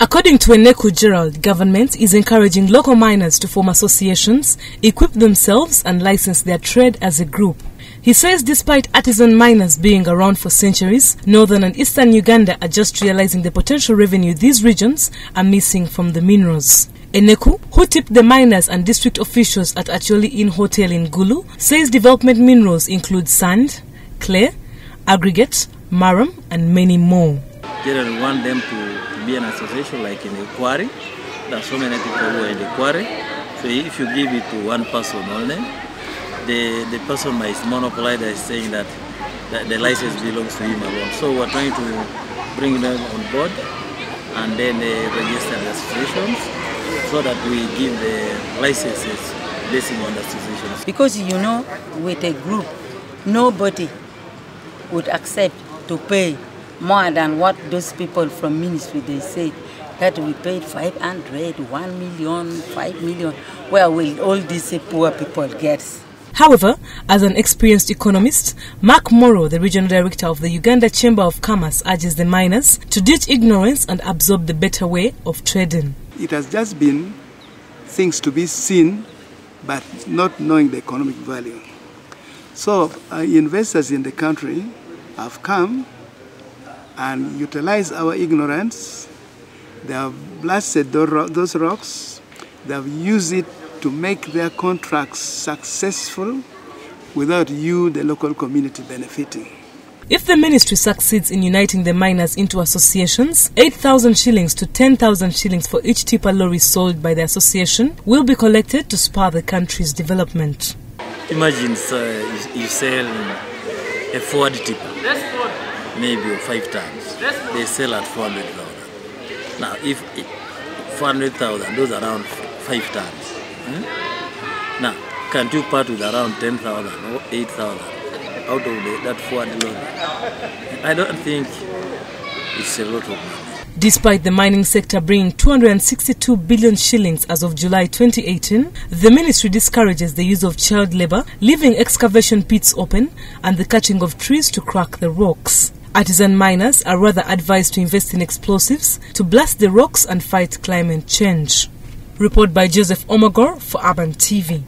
According to Eneku Gerald, government is encouraging local miners to form associations, equip themselves and license their trade as a group. He says despite artisan miners being around for centuries, northern and eastern Uganda are just realizing the potential revenue these regions are missing from the minerals. Eneku, who tipped the miners and district officials at Acholi Inn Hotel in Gulu, says development minerals include sand, clay, aggregate, murram and many more. Generally, want them to, be an association like in the quarry. There are so many people who are in the quarry. So if you give it to one person only, the, the person might monopolize by saying that, that the license belongs to him alone. So we're trying to bring them on board and then uh, register the associations so that we give the licenses based on the associations. Because you know, with a group, nobody would accept to pay more than what those people from ministry they say that we paid 500, 1 million, 5 million. Where will all these poor people get? However, as an experienced economist, Mark Morrow, the regional director of the Uganda Chamber of Commerce, urges the miners to ditch ignorance and absorb the better way of trading. It has just been things to be seen, but not knowing the economic value. So, uh, investors in the country have come and utilize our ignorance. They have blasted those rocks. They have used it to make their contracts successful without you, the local community, benefiting. If the ministry succeeds in uniting the miners into associations, 8,000 shillings to 10,000 shillings for each tipper lorry sold by the association will be collected to spur the country's development. Imagine uh, you sell a Ford tipper, maybe five tons. They sell at 400,000. Now, if 400,000, those around five tons. Hmm? Now, can you part with around 10,000 or 8,000 out of the, that Ford loan? I don't think it's a lot of money. Despite the mining sector bringing 262 billion shillings as of July 2018, the ministry discourages the use of child labor, leaving excavation pits open, and the cutting of trees to crack the rocks. Artisan miners are rather advised to invest in explosives to blast the rocks and fight climate change. Report by Joseph Omagor for Urban TV.